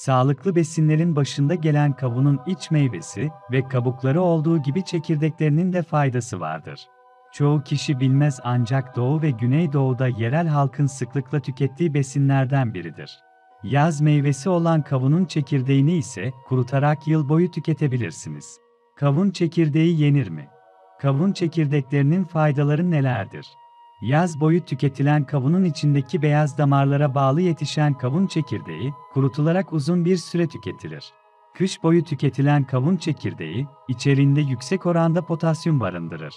Sağlıklı besinlerin başında gelen kavunun iç meyvesi ve kabukları olduğu gibi çekirdeklerinin de faydası vardır. Çoğu kişi bilmez ancak Doğu ve Güneydoğu'da yerel halkın sıklıkla tükettiği besinlerden biridir. Yaz meyvesi olan kavunun çekirdeğini ise kurutarak yıl boyu tüketebilirsiniz. Kavun çekirdeği yenir mi? Kavun çekirdeklerinin faydaları nelerdir? Yaz boyu tüketilen kavunun içindeki beyaz damarlara bağlı yetişen kavun çekirdeği, kurutularak uzun bir süre tüketilir. Kış boyu tüketilen kavun çekirdeği, içeriğinde yüksek oranda potasyum barındırır.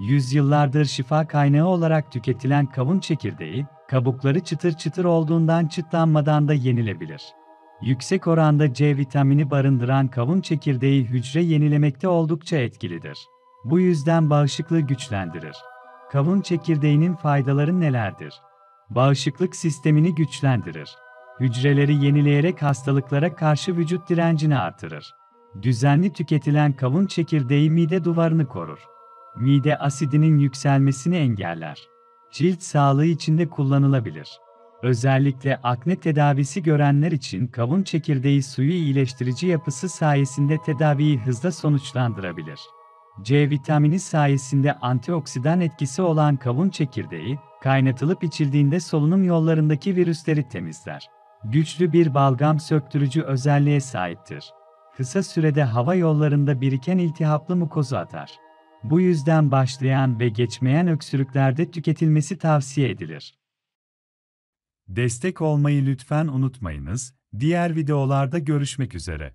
Yüzyıllardır şifa kaynağı olarak tüketilen kavun çekirdeği, kabukları çıtır çıtır olduğundan çıtlanmadan da yenilebilir. Yüksek oranda C vitamini barındıran kavun çekirdeği hücre yenilemekte oldukça etkilidir. Bu yüzden bağışıklığı güçlendirir. Kavun çekirdeğinin faydaları nelerdir? Bağışıklık sistemini güçlendirir. Hücreleri yenileyerek hastalıklara karşı vücut direncini artırır. Düzenli tüketilen kavun çekirdeği mide duvarını korur. Mide asidinin yükselmesini engeller. Cilt sağlığı için de kullanılabilir. Özellikle akne tedavisi görenler için kavun çekirdeği suyu iyileştirici yapısı sayesinde tedaviyi hızla sonuçlandırabilir. C vitamini sayesinde antioksidan etkisi olan kavun çekirdeği, kaynatılıp içildiğinde solunum yollarındaki virüsleri temizler. Güçlü bir balgam söktürücü özelliğe sahiptir. Kısa sürede hava yollarında biriken iltihaplı mukozu atar. Bu yüzden başlayan ve geçmeyen öksürüklerde tüketilmesi tavsiye edilir. Destek olmayı lütfen unutmayınız. Diğer videolarda görüşmek üzere.